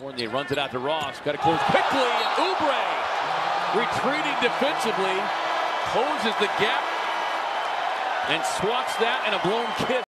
Fournier runs it out to Ross. Got it close quickly. And Oubre retreating defensively closes the gap and swats that and a blown kiss.